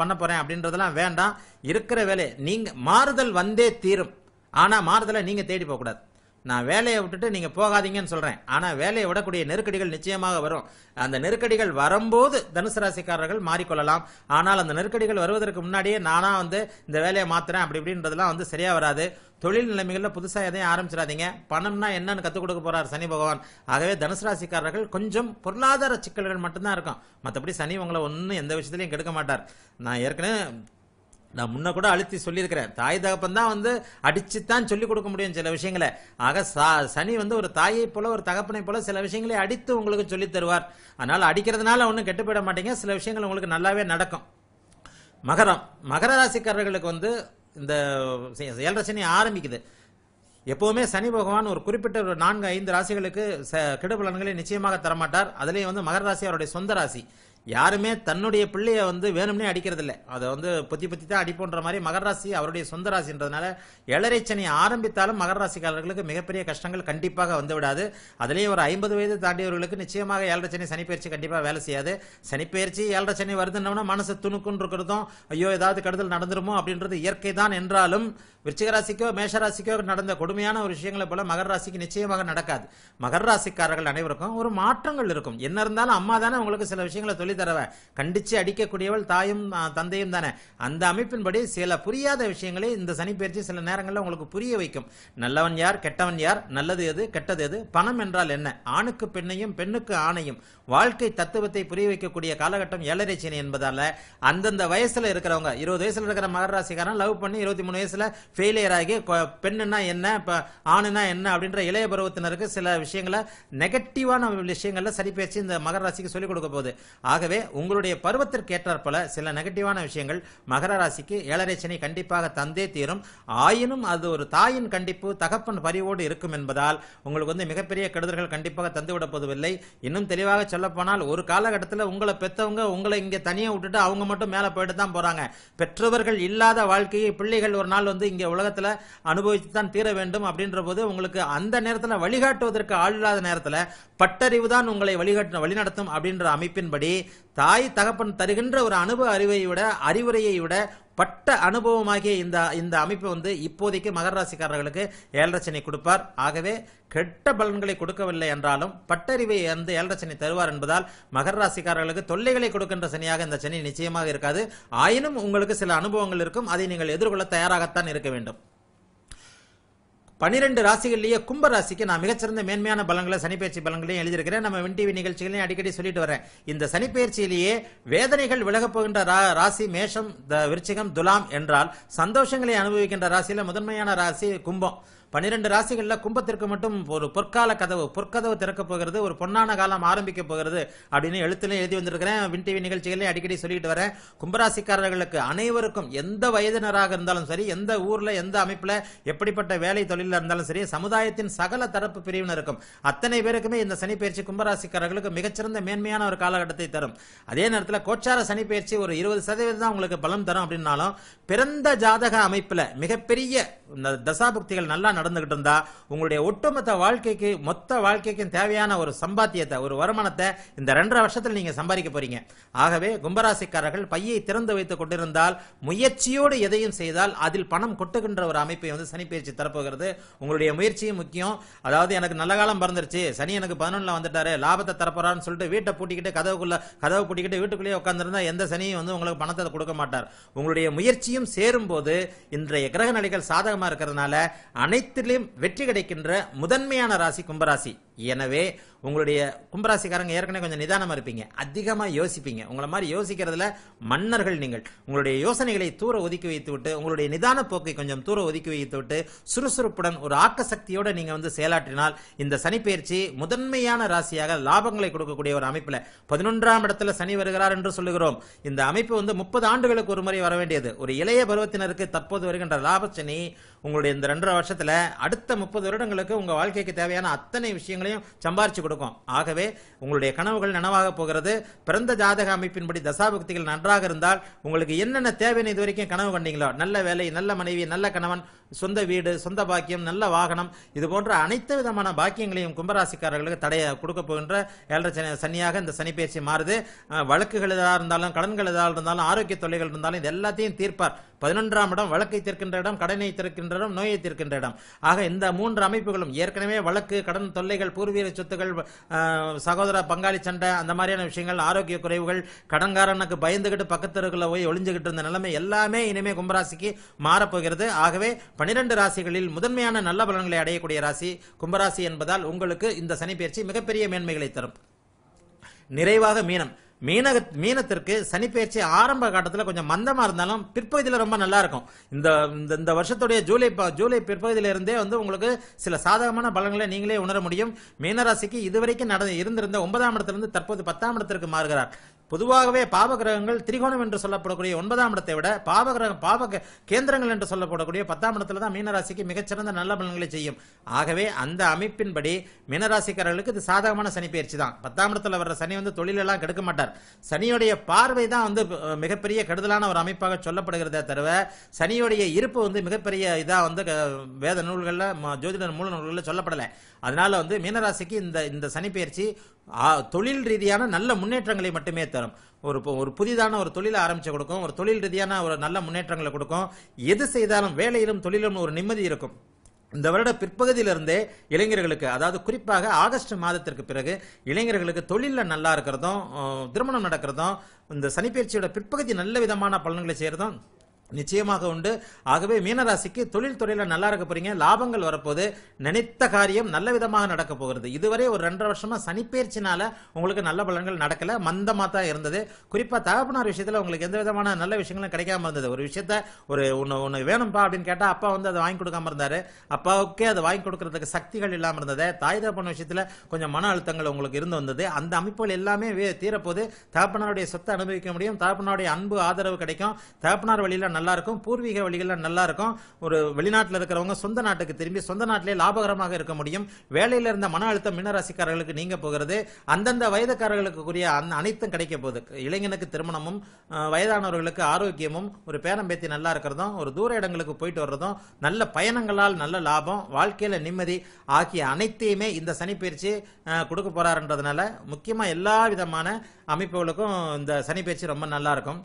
பண்ண போறேன் அப்படின்றதெல்லாம் வேண்டாம். இருக்கிற வேலை நீங்க மாறுதல் வந்தே தீரும். ஆனா மாறுதலை நீங்க தேடி போகக்கூடாது. நான் வேலையை விட்டுட்டு நீங்கள் போகாதீங்கன்னு சொல்கிறேன் ஆனால் வேலையை விடக்கூடிய நெருக்கடிகள் நிச்சயமாக வரும். அந்த நெருக்கடிகள் வரும்போது தனுசு ராசிக்காரர்கள் மாறிக்கொள்ளலாம். ஆனால் அந்த நெருக்கடிகள் வருவதற்கு முன்னாடியே நானாக வந்து இந்த வேலையை மாத்துறேன் அப்படி இப்படின்றதெல்லாம் வந்து சரியாக வராது. தொழில் நிலைமைகளில் புதுசாக எதையும் ஆரம்பிச்சிடாதீங்க. பணம்னா என்னன்னு கற்றுக் கொடுக்க போறார் சனி பகவான். ஆகவே தனுசு ராசிக்காரர்கள் கொஞ்சம் பொருளாதார சிக்கல்கள் மட்டும்தான் இருக்கும். மற்றபடி சனி உங்களை ஒன்றும் எந்த விஷயத்திலையும் கெடுக்க மாட்டார். நான் ஏற்கனவே நான் முன்ன கூட அழுத்தி சொல்லியிருக்கிறேன். தாய் தகப்பன் தான் வந்து அடிச்சுத்தான் சொல்லிக் கொடுக்க முடியும் சில விஷயங்களை. ஆக சா- சனி வந்து ஒரு தாயை போல ஒரு தகப்பனை போல சில விஷயங்களை அடித்து உங்களுக்கு சொல்லித் தருவார். அதனால அடிக்கிறதுனால ஒன்றும் கெட்டு போயிட மாட்டீங்க. சில விஷயங்கள் உங்களுக்கு நல்லாவே நடக்கும். மகரம். மகர ராசிக்காரர்களுக்கு வந்து இந்த ஏழரை சனி ஆரம்பிக்குது. எப்போவுமே சனி பகவான் ஒரு குறிப்பிட்ட ஒரு நான்கு ஐந்து ராசிகளுக்கு ச- கெடுபலன்களை நிச்சயமாக தரமாட்டார். அதுலேயும் வந்து மகர ராசி அவருடைய சொந்த ராசி. யாருமே தன்னுடைய பிள்ளைய வந்து வேணும்னே அடிக்கிறது இல்லை அதை வந்து பொத்தி பொத்தி தான் அடிப்போன்ற மாதிரி மகர ராசி அவருடைய சொந்த ராசின்றதுனால ஏழரை ஆரம்பித்தாலும் மகர ராசிக்காரர்களுக்கு மிகப்பெரிய கஷ்டங்கள் கண்டிப்பாக வந்து விடாது அதுலேயும் ஒரு ஐம்பது வயது தாண்டியவர்களுக்கு நிச்சயமாக ஏழரைச்சனை சனிப்பயிற்சி கண்டிப்பாக வேலை செய்யாது. சனிப்பயிற்சி ஏழரைச்சனை சனி மனசு துணுக்குன்னு இருக்கிறதும் ஐயோ ஏதாவது கெடுதல் நடந்துருமோ அப்படின்றது இயற்கை தான் என்றாலும் விருச்சிகராசிக்கோ மேஷராசிக்கோ மேஷ ராசிக்கோ நடந்த கொடுமையான ஒரு விஷயங்களை போல மகர ராசிக்கு நிச்சயமாக நடக்காது. மகர ராசிக்காரர்கள் அனைவருக்கும் ஒரு மாற்றங்கள் இருக்கும். என்ன இருந்தாலும் அம்மா தானே உங்களுக்கு சில விஷயங்களை தொழில் தரவ கண்டிச்சு அடிக்கக்கூடியவள் தாயும் தந்தையும் தானே. அந்த அமைப்பின்படி சில புரியாத விஷயங்களை இந்த சனிப்பயிற்சி சில நேரங்களில் உங்களுக்கு புரிய வைக்கும். நல்லவன் யார் கெட்டவன் யார் நல்லது எது கெட்டது எது பணம் என்றால் என்ன? ஆணுக்கு பெண்ணையும் பெண்ணுக்கு ஆணையும். வாழ்க்கை தத்துவத்தை புரிய வைக்கக்கூடிய காலகட்டம் ஏழரை சனி என்பதால அந்தந்த வயசுல இருக்கிறவங்க இருபது வயசுல இருக்கிற மகர ராசிக்காரன் லவ் பண்ணி இருபத்தி மூணு வயசுல ஃபெயிலியர் ஆகி பெண்ணுனா என்ன இப்ப ஆணுனா என்ன அப்படின்ற இளைய பருவத்தினருக்கு சில விஷயங்களை நெகட்டிவான விஷயங்கள்ல சரி பேச்சு இந்த மகர ராசிக்கு சொல்லிக் கொடுக்க போகுது. ஆக ஆகவே உங்களுடைய பருவத்திற்கு ஏற்றாற்போல சில நெகட்டிவான விஷயங்கள் மகர ராசிக்கு ஏழரைச்சனை கண்டிப்பாக தந்தே தீரும். ஆயினும் அது ஒரு தாயின் கண்டிப்பு தகப்பன் பரிவோடு இருக்கும் என்பதால் உங்களுக்கு வந்து மிகப்பெரிய கெடுதல்கள் கண்டிப்பாக தந்துவிட போவதில்லை. இன்னும் தெளிவாக சொல்லப்போனால் ஒரு காலகட்டத்தில் உங்களை பெற்றவங்க உங்களை இங்கே தனியாக விட்டுட்டு அவங்க மட்டும் மேலே போயிட்டு தான் போகிறாங்க பெற்றவர்கள் இல்லாத வாழ்க்கையை பிள்ளைகள் ஒரு நாள் வந்து இங்கே உலகத்தில் அனுபவித்து தான் தீர வேண்டும் அப்படின்ற போது உங்களுக்கு அந்த நேரத்தில் வழிகாட்டுவதற்கு ஆள் இல்லாத நேரத்தில் பட்டறிவு தான் உங்களை வழிகாட்டு வழிநடத்தும் அப்படின்ற அமைப்பின்படி தாய் தகப்பன் தருகின்ற ஒரு அனுபவ அறிவை விட அறிவுரையை விட பட்ட அனுபவமாகிய இந்த இந்த அமைப்பு வந்து இப்போதைக்கு மகர ராசிக்காரர்களுக்கு ஏழரசனை கொடுப்பார். ஆகவே கெட்ட பலன்களை கொடுக்கவில்லை என்றாலும் பட்டறிவை வந்து ஏழரசனை தருவார் என்பதால் மகர ராசிக்காரர்களுக்கு தொல்லைகளை கொடுக்கின்ற சனியாக இந்த சனி நிச்சயமாக இருக்காது. ஆயினும் உங்களுக்கு சில அனுபவங்கள் இருக்கும். அதை நீங்கள் எதிர்கொள்ள தயாராகத்தான் இருக்க வேண்டும். பன்னிரெண்டு ராசிகள்லயே கும்ப ராசிக்கு நான் மிகச்சிறந்த மேன்மையான பலங்களை சனிப்பயிற்சி பலங்களையும் எழுதியிருக்கிறேன். நம்ம வின் டிவி நிகழ்ச்சிகளையும் அடிக்கடி சொல்லிட்டு வரேன். இந்த சனிப்பயிற்சியிலேயே வேதனைகள் விலகப் போகின்ற ரா- ராசி மேஷம் த- விருச்சிகம் துலாம் என்றால் சந்தோஷங்களை அனுபவிக்கின்ற ராசியில முதன்மையான ராசி கும்பம். பன்னிரெண்டு ராசிகள்ல கும்பத்திற்கு மட்டும் ஒரு பொற்கால கதவு பொற்கதவு திறக்கப் போகிறது. ஒரு பொன்னான காலம் ஆரம்பிக்க போகிறது அப்படின்னு எழுத்துல எழுதி வந்திருக்கிறேன். வின் டிவி நிகழ்ச்சிகளையும் அடிக்கடி சொல்லிட்டு வரேன். கும்பராசிக்காரர்களுக்கு அனைவருக்கும் எந்த வயதினராக இருந்தாலும் சரி எந்த ஊர்ல எந்த அமைப்புல எப்படிப்பட்ட வேலை தொழில இருந்தாலும் சரி சமுதாயத்தின் சகல தரப்பு பிரிவினருக்கும் அத்தனை பேருக்குமே இந்த சனிப்பயிற்சி கும்பராசிக்காரர்களுக்கு மிகச்சிறந்த மேன்மையான ஒரு காலகட்டத்தை தரும். அதே நேரத்தில் கோச்சார சனிப்பயிற்சி ஒரு இருபது சதவீதம் தான் உங்களுக்கு பலம் தரும் அப்படின்னாலும் பிறந்த ஜாதக அமைப்புல மிகப்பெரிய இந்த தசாபுக்திகள் நல்லா நடந்துகிட்டு இருந்தா உங்களுடைய ஒட்டுமொத்த வாழ்க்கைக்கு மொத்த வாழ்க்கைக்கும் தேவையான ஒரு சம்பாத்தியத்தை ஒரு வருமானத்தை இந்த ரெண்டரை வருஷத்தில் நீங்க சம்பாதிக்க போறீங்க. ஆகவே கும்பராசிக்காரர்கள் பையை திறந்து வைத்துக் கொண்டிருந்தால் முயற்சியோடு எதையும் செய்தால் அதில் பணம் கொட்டுகின்ற ஒரு அமைப்பை வந்து சனி பயிற்சி தரப்போகிறது. உங்களுடைய முயற்சியும் முக்கியம். அதாவது எனக்கு நல்ல காலம் பறந்துருச்சு. சனி எனக்கு பதினொன்னுல வந்துட்டாரு. லாபத்தை தரப்போறான்னு சொல்லிட்டு வீட்டை பூட்டிக்கிட்டு கதவுக்குள்ள கதவு பூட்டிக்கிட்டு வீட்டுக்குள்ளேயே உட்காந்துருந்தா எந்த சனியும் வந்து உங்களுக்கு பணத்தை கொடுக்க மாட்டார். உங்களுடைய முயற்சியும் சேரும் போது இன்றைய கிரக நிலைகள் சாதகமா இருக்கிறதுனால அனைத்திலும் வெற்றி கிடைக்கின்ற முதன்மையான ராசி கும்பராசி. எனவே உங்களுடைய கும்பராசிக்காரங்க ஏற்கனவே கொஞ்சம் நிதானமா இருப்பீங்க. அதிகமா யோசிப்பீங்க. உங்களை மாதிரி யோசிக்கிறதுல மன்னர்கள் நீங்கள். உங்களுடைய யோசனைகளை தூர ஒதுக்கி வைத்து விட்டு உங்களுடைய நிதான போக்கை கொஞ்சம் தூர ஒதுக்கி வைத்து விட்டு சுறுசுறுப்புடன் ஒரு ஆக்க சக்தியோட நீங்க வந்து செயலாற்றினால் இந்த சனிப்பெயர்ச்சி முதன்மையான ராசியாக லாபங்களை கொடுக்கக்கூடிய ஒரு அமைப்புல பதினொன்றாம் இடத்துல சனி வருகிறார் என்று சொல்லுகிறோம். இந்த அமைப்பு வந்து முப்பது ஆண்டுகளுக்கு ஒரு முறை வர வேண்டியது ஒரு இளைய பருவத்தினருக்கு தற்போது வருகின்ற லாப சனி உங்களுடைய இந்த ரெண்டரை வருஷத்துல அடுத்த முப்பது வருடங்களுக்கு உங்க வாழ்க்கைக்கு தேவையான அத்தனை விஷயங்களையும் சம்பாரிச்சு கொடுக்கும். ஆகவே உங்களுடைய கனவுகள் நனவாக போகிறது. பிறந்த ஜாதக அமைப்பின்படி தசாபக்திகள் நன்றாக இருந்தால் உங்களுக்கு என்னென்ன தேவைன்னு இது வரைக்கும் கனவு கண்டீங்களோ நல்ல வேலை நல்ல மனைவி நல்ல கணவன் சொந்த வீடு சொந்த பாக்கியம் நல்ல வாகனம் இது போன்ற அனைத்து விதமான பாக்கியங்களையும் கும்பராசிக்காரர்களுக்கு தடைய கொடுக்க போகின்ற ஏழரை சனியாக இந்த சனி பயிற்சி மாறுது. வழக்குகள் எதாக இருந்தாலும் கடன்கள் எதாக இருந்தாலும் ஆரோக்கிய தொல்லைகள் இருந்தாலும் இது எல்லாத்தையும் தீர்ப்பார். பதினொன்றாம் இடம் வழக்கை தீர்க்கின்ற இடம் கடனை தீர்க்கின்ற இடம் நோயை தீர்க்கின்ற இடம். ஆக இந்த மூன்று அமைப்புகளும் ஏற்கனவே வழக்கு கடன் தொல்லைகள் பூர்வீக சொத்துக்கள் சகோதர பங்காளி சண்டை அந்த மாதிரியான விஷயங்கள் ஆரோக்கிய குறைவுகள் கடன்காரனுக்கு பயந்துகிட்டு பக்கத்தருக்குள்ள போய் ஒளிஞ்சுக்கிட்டு இருந்த நிலைமை எல்லாமே இனிமே கும்பராசிக்கு மாறப்போகிறது ஆகவே பனிரெண்டு ராசிகளில் முதன்மையான நல்ல பலன்களை அடையக்கூடிய ராசி கும்பராசி என்பதால் உங்களுக்கு இந்த சனி பயிற்சி மிகப்பெரிய மேன்மைகளை தரும். நிறைவாக மீனம். மீனக மீனத்திற்கு சனிப்பெயர்ச்சி ஆரம்ப காட்டத்தில் கொஞ்சம் மந்தமாக இருந்தாலும் பிற்பகுதியில் ரொம்ப நல்லா இருக்கும். இந்த இந்த- இந்த வருஷத்துடைய ஜூலை ப- ஜூலை பிற்பகுதியிலிருந்தே வந்து உங்களுக்கு சில சாதகமான பலன்களை நீங்களே உணர முடியும். மீனராசிக்கு இதுவரைக்கும் நட இருந்திருந்த ஒன்பதாம் இடத்திலிருந்து தற்போது பத்தாம் இடத்திற்கு மாறுகிறார். பொதுவாகவே பாவகிரகங்கள் திரிகோணம் என்று சொல்லப்படக்கூடிய ஒன்பதாம் இடத்தை விட பாவகிரகம் பாவ கேந்திரங்கள் என்று சொல்லப்படக்கூடிய பத்தாம் இடத்துல தான் மீனராசிக்கு மிகச்சிறந்த நல்ல பலன்களை செய்யும். ஆகவே அந்த அமைப்பின்படி மீனராசிக்காரர்களுக்கு இது சாதகமான சனி பயிற்சி தான். பத்தாம் இடத்துல வர்ற சனி வந்து தொழிலெல்லாம் கெடுக்க மாட்டார். சனியுடைய பார்வை தான் வந்து மிகப்பெரிய கெடுதலான ஒரு அமைப்பாக சொல்லப்படுகிறதே தவிர சனியுடைய இருப்பு வந்து மிகப்பெரிய இதாக வந்து க- வேத நூல்களில் ம- மூல நூல்களில் சொல்லப்படலை. அதனால வந்து மீனராசிக்கு இந்த இந்த சனி பயிற்சி தொழில் ரீதியான நல்ல முன்னேற்றங்களை மட்டுமே தரும். ஒரு ஒரு புதிதான ஒரு தொழிலை ஆரம்பிச்சு கொடுக்கும். ஒரு தொழில் ரீதியான ஒரு நல்ல முன்னேற்றங்களை கொடுக்கும். எது செய்தாலும் வேலையிலும் தொழிலும் ஒரு நிம்மதி இருக்கும். இந்த வருட பிற்பகுதியிலிருந்தே இளைஞர்களுக்கு அதாவது குறிப்பாக ஆகஸ்ட் மாதத்திற்கு பிறகு இளைஞர்களுக்கு தொழிலில் நல்லா இருக்கிறதும் திருமணம் நடக்கிறதும் இந்த சனிப்பயிற்சியோட பிற்பகுதி நல்ல விதமான பலன்களை செய்கிறதும் நிச்சயமாக உண்டு. ஆகவே மீனராசிக்கு தொழில் துறையில நல்லா இருக்க போறீங்க. லாபங்கள் வரப்போது நினைத்த காரியம் நல்ல விதமாக நடக்க போகிறது. இதுவரை ஒரு ரெண்டரை வருஷமா சனிப்பெயர்ச்சினால உங்களுக்கு நல்ல பலன்கள் நடக்கல. மந்தமா தான் இருந்தது. குறிப்பா தகப்பனார் விஷயத்துல உங்களுக்கு எந்த விதமான நல்ல விஷயங்களும் கிடைக்காம இருந்தது. ஒரு விஷயத்த ஒரு ஒன்னு ஒன்னு வேணும்பா அப்படின்னு கேட்டா அப்பா வந்து அதை வாங்கி கொடுக்காம இருந்தாரு. அப்பாவுக்கே அதை வாங்கி கொடுக்கறதுக்கு சக்திகள் இல்லாம இருந்தது. தாய் தகப்பன விஷயத்துல கொஞ்சம் மன அழுத்தங்கள் உங்களுக்கு இருந்து வந்தது. அந்த அமைப்புகள் எல்லாமே வே- தீரப்போது தகப்பனாருடைய சொத்தை அனுபவிக்க முடியும். தகப்பனாருடைய அன்பு ஆதரவு கிடைக்கும். தகப்பனார் வழியில நல்லா இருக்கும் பூர்வீக வழிகளில் நல்லா இருக்கும் ஒரு வெளிநாட்டில் இருக்கிறவங்க சொந்த நாட்டுக்கு திரும்பி சொந்த நாட்டிலே லாபகரமாக இருக்க முடியும். வேலையில் இருந்த மன அழுத்தம் மீனராசிக்காரர்களுக்கு நீங்க போகிறது. அந்தந்த வயதுக்காரர்களுக்கு கூடிய அந்த அனைத்தும் கிடைக்க போகுது. இளைஞனுக்கு திருமணமும் வயதானவர்களுக்கு ஆரோக்கியமும் ஒரு பேரம்பேத்தி நல்லா இருக்கிறதும் ஒரு தூர இடங்களுக்கு போயிட்டு வர்றதும் நல்ல பயணங்களால் நல்ல லாபம் வாழ்க்கையில் நிம்மதி ஆகிய அனைத்தையுமே இந்த சனிப்பயிற்சி கொடுக்க போறாருன்றதுனால முக்கியமாக எல்லா விதமான அமைப்புகளுக்கும் இந்த சனிப்பயிற்சி ரொம்ப நல்லா இருக்கும்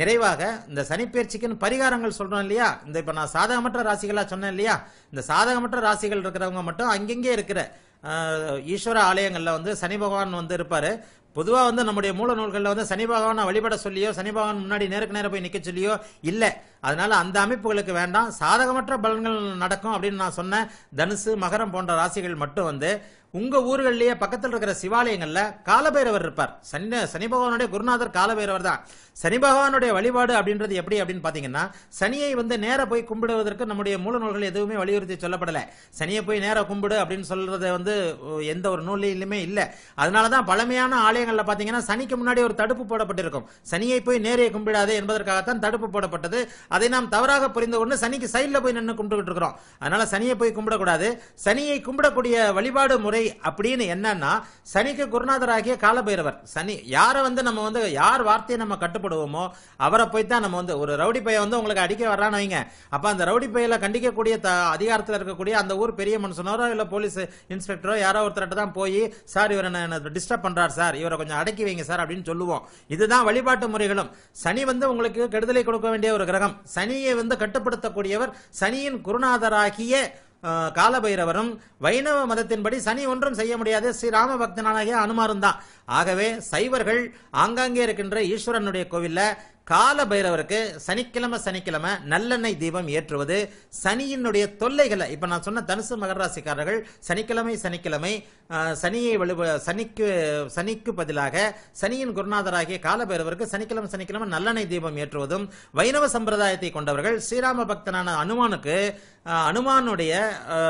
நிறைவாக இந்த சனிப்பெயர்ச்சிக்குன்னு பரிகாரங்கள் சொல்றோம் இல்லையா? இந்த இப்ப நான் சாதகமற்ற ராசிகளா சொன்னேன் இல்லையா? இந்த சாதகமற்ற ராசிகள் இருக்கிறவங்க மட்டும் அங்கங்கே இருக்கிற ஈஸ்வர ஆலயங்கள்ல வந்து சனி பகவான் வந்து இருப்பாரு. பொதுவா வந்து நம்முடைய மூல நூல்களில் வந்து சனி பகவானை வழிபட சொல்லியோ சனி பகவான் முன்னாடி நேருக்கு நேரம் போய் நிக்க சொல்லியோ இல்ல. அதனால அந்த அமைப்புகளுக்கு வேண்டாம். சாதகமற்ற பலன்கள் நடக்கும் அப்படின்னு நான் சொன்னேன். தனுசு மகரம் போன்ற ராசிகள் மட்டும் வந்து உங்க ஊர்கள்லயே பக்கத்தில் இருக்கிற சிவாலயங்கள்ல காலபைரவர் இருப்பார். சனி சனி பகவானுடைய குருநாதர் காலபைரவர் தான். சனி பகவானுடைய வழிபாடு அப்படின்றது எப்படி அப்படின்னு பாத்தீங்கன்னா சனியை வந்து நேர போய் கும்பிடுவதற்கு நம்முடைய மூல நூல்கள் எதுவுமே வலியுறுத்தி சொல்லப்படல. சனியை போய் நேர கும்பிடு அப்படின்னு சொல்றது வந்து எந்த ஒரு நூலிலுமே இல்ல. அதனாலதான் பழமையான ஆலயங்கள்ல பாத்தீங்கன்னா சனிக்கு முன்னாடி ஒரு தடுப்பு போடப்பட்டிருக்கும். சனியை போய் நேரே கும்பிடாதே என்பதற்காகத்தான் தடுப்பு போடப்பட்டது. அதை நாம் தவறாக புரிந்து கொண்டு சனிக்கு சைட்ல போய் நின்று கும்பிட்டுக்கிட்டு இருக்கிறோம். அதனால சனியை போய் கும்பிடக்கூடாது. சனியை கும்பிடக்கூடிய வழிபாடு முறை இல்லை அப்படின்னு என்னன்னா சனிக்கு குருநாதராகிய காலபைரவர். சனி யாரை வந்து நம்ம வந்து யார் வார்த்தையை நம்ம கட்டுப்படுவோமோ அவரை போய் தான் நம்ம வந்து ஒரு ரவுடி பையன் வந்து உங்களுக்கு அடிக்க வர்றான்னு வைங்க. அப்ப அந்த ரவுடி பையில கண்டிக்கக்கூடிய த அதிகாரத்தில் இருக்கக்கூடிய அந்த ஊர் பெரிய மனுஷனோரோ இல்ல போலீஸ் இன்ஸ்பெக்டரோ யாரோ ஒருத்தர்கிட்ட தான் போய் சார் இவரை டிஸ்டர்ப் பண்றார் சார். இவரை கொஞ்சம் அடக்கி வைங்க சார் அப்படின்னு சொல்லுவோம். இதுதான் வழிபாட்டு முறைகளும். சனி வந்து உங்களுக்கு கெடுதலை கொடுக்க வேண்டிய ஒரு கிரகம். சனியை வந்து கட்டுப்படுத்தக்கூடியவர் சனியின் குருநாதராகிய காலபைரவரும் வைணவ மதத்தின்படி சனி ஒன்றும் செய்ய முடியாது. ஸ்ரீராம பக்தனாகிய அனுமாரும் தான் ஆகவே சைவர்கள் ஆங்காங்கே இருக்கின்ற ஈஸ்வரனுடைய கோவில்ல கால பைரவருக்கு சனிக்கிழமை சனிக்கிழமை நல்லெண்ணெய் தீபம் ஏற்றுவது சனியினுடைய தொல்லைகளை இப்ப நான் சொன்ன தனுசு மகராசிக்காரர்கள் சனிக்கிழமை சனிக்கிழமை சனியை வழிப சனிக்கு சனிக்கு பதிலாக சனியின் குருநாதராகிய கால பைரவருக்கு சனிக்கிழமை சனிக்கிழமை நல்லெண்ணெய் தீபம் ஏற்றுவதும் வைணவ சம்பிரதாயத்தை கொண்டவர்கள் ஸ்ரீராம பக்தனான அனுமானுக்கு அனுமானுடைய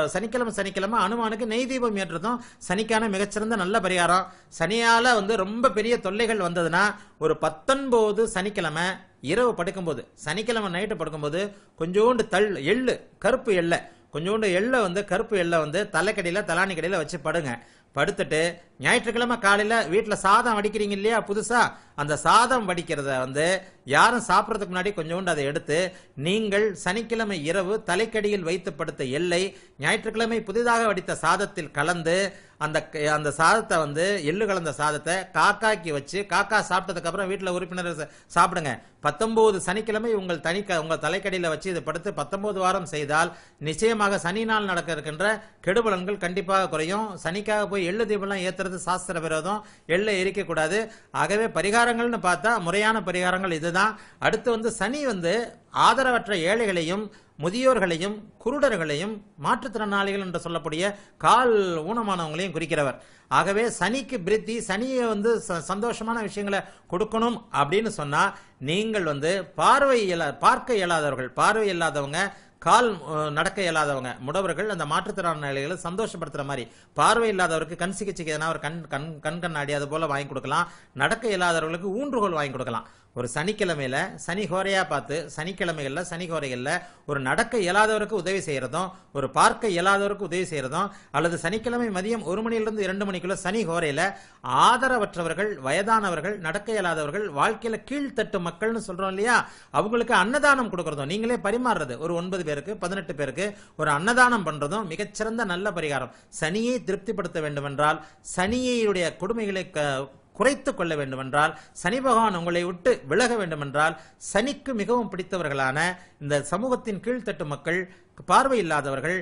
சனிக்கிழமை சனிக்கிழமை அனுமானுக்கு நெய் தீபம் ஏற்றுறதும் சனிக்கான மிகச்சிறந்த நல்ல பரிகாரம். சனியால வந்து ரொம்ப பெரிய தொல்லைகள் வந்ததுன்னா ஒரு பத்தொன்பது சனிக்கிழமை இரவு படுக்கும்போது சனிக்கிழமை நைட்டு படுக்கும்போது கொஞ்சோண்டு தள் எள்ளு கருப்பு எள்ளை கொஞ்சோண்டு எள்ளை வந்து கருப்பு எள்ளை வந்து தலைக்கடியில் தலானி கடையில் வச்சு படுங்க. படுத்துட்டு ஞாயிற்றுக்கிழமை காலையில வீட்டுல சாதம் வடிக்கிறீங்க இல்லையா புதுசா? அந்த சாதம் வடிக்கிறத வந்து யாரும் சாப்பிட்றதுக்கு முன்னாடி கொஞ்சோண்டு அதை எடுத்து நீங்கள் சனிக்கிழமை இரவு தலைக்கடியில் வைத்து படுத்த எல்லை ஞாயிற்றுக்கிழமை புதிதாக வடித்த சாதத்தில் கலந்து அந்த க- அந்த சாதத்தை வந்து எள்ளு கலந்த சாதத்தை காக்காக்கி வச்சு காக்கா சாப்பிட்டதுக்கு அப்புறம் வீட்டில் உறுப்பினர் சாப்பிடுங்க. பத்தொன்பது சனிக்கிழமை உங்கள் தனி உங்கள் தலைக்கடியில் வச்சு இதை படுத்து பத்தொன்பது வாரம் செய்தால் நிச்சயமாக சனி நாள் நடக்க இருக்கின்ற கெடுபலன்கள் கண்டிப்பாக குறையும். சனிக்காக போய் எள்ளு தீபம்லாம் ஏத்துறது சாஸ்திர விரோதம் எள்ளை எரிக்கக்கூடாது ஆகவே பரிகாரங்கள்னு பார்த்தா முறையான பரிகாரங்கள் இதுதான். அடுத்து வந்து சனி வந்து ஆதரவற்ற ஏழைகளையும் முதியோர்களையும் குருடர்களையும் மாற்றுத்திறனாளிகள் என்று சொல்லக்கூடிய கால் ஊனமானவங்களையும் குறிக்கிறவர். ஆகவே சனிக்கு பிரித்தி சனியை வந்து ச- சந்தோஷமான விஷயங்களை கொடுக்கணும் அப்படின்னு சொன்னா நீங்கள் வந்து பார்வை இயலா பார்க்க இயலாதவர்கள் பார்வை இல்லாதவங்க கால் நடக்க இயலாதவங்க முடவர்கள் அந்த மாற்றுத்திறனாளிகளை சந்தோஷப்படுத்துற மாதிரி பார்வை இல்லாதவருக்கு கண் சிகிச்சைக்கு எதனா ஒரு கண் கண் கண் கண்ணாடி அது போல வாங்கி கொடுக்கலாம். நடக்க இயலாதவர்களுக்கு ஊன்றுகோல் வாங்கி கொடுக்கலாம். ஒரு சனிக்கிழமையில சனி ஹோரையா பார்த்து சனிக்கிழமைகள்ல சனி ஹோரைகள்ல ஒரு நடக்க இயலாதவருக்கு உதவி செய்யறதும் ஒரு பார்க்க இயலாதவருக்கு உதவி செய்யறதும் அல்லது சனிக்கிழமை மதியம் ஒரு மணிலிருந்து இரண்டு மணிக்குள்ள சனி ஹோரையில ஆதரவற்றவர்கள் வயதானவர்கள் நடக்க இயலாதவர்கள் வாழ்க்கையில கீழ்த்தட்டு மக்கள்னு சொல்றோம் இல்லையா? அவங்களுக்கு அன்னதானம் கொடுக்கறதும் நீங்களே பரிமாறுறது. ஒரு ஒன்பது பேருக்கு பதினெட்டு பேருக்கு ஒரு அன்னதானம் பண்றதும் மிகச்சிறந்த நல்ல பரிகாரம். சனியை திருப்திப்படுத்த வேண்டுமென்றால் சனியுடைய கொடுமைகளை க- குறைத்து கொள்ள வேண்டுமென்றால் சனி பகவான் உங்களை விட்டு விலக வேண்டுமென்றால் சனிக்கு மிகவும் பிடித்தவர்களான இந்த சமூகத்தின் கீழ்த்தட்டு மக்கள் பார்வையில்லாதவர்கள்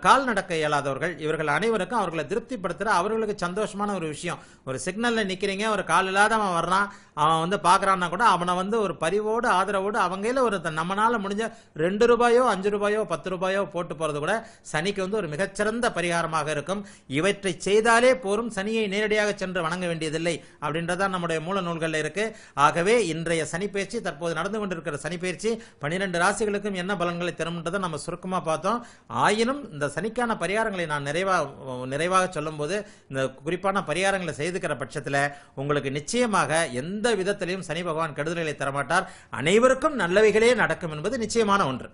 கால் நடக்க இயலாதவர்கள் இவர்கள் அனைவருக்கும் அவர்களை திருப்திப்படுத்துகிற அவர்களுக்கு சந்தோஷமான ஒரு விஷயம். ஒரு சிக்னலில் நிற்கிறீங்க ஒரு கால் இல்லாதவன் வர்றான் அவன் வந்து பார்க்குறான்னா கூட அவனை வந்து ஒரு பரிவோடு ஆதரவோடு அவங்கள ஒரு த- முடிஞ்ச ரெண்டு ரூபாயோ அஞ்சு ரூபாயோ பத்து ரூபாயோ போட்டு போகிறது கூட சனிக்கு வந்து ஒரு மிகச்சிறந்த பரிகாரமாக இருக்கும். இவற்றை செய்தாலே போரும் சனியை நேரடியாக சென்று வணங்க வேண்டியதில்லை அப்படின்றதான் நம்முடைய மூல நூல்களில் இருக்கு. ஆகவே இன்றைய சனிப்பயிற்சி தற்போது நடந்து கொண்டிருக்கிற சனிப்பயிற்சி பனிரெண்டு ராசிகளுக்கும் என்ன பலன்களை தரும்ன்றதை நம்ம சுருக்கமாக பார்த்தோம். ஆயினும் இந்த சனிக்கான பரிகாரங்களை நான் நிறைவாக நிறைவாக சொல்லும்போது இந்த குறிப்பான பரிகாரங்களை செய்துக்கிற பட்சத்தில் உங்களுக்கு நிச்சயமாக எந்த விதத்திலையும் சனி பகவான் கெடுதல்களை தரமாட்டார். அனைவருக்கும் நல்லவைகளே நடக்கும் என்பது நிச்சயமான ஒன்று.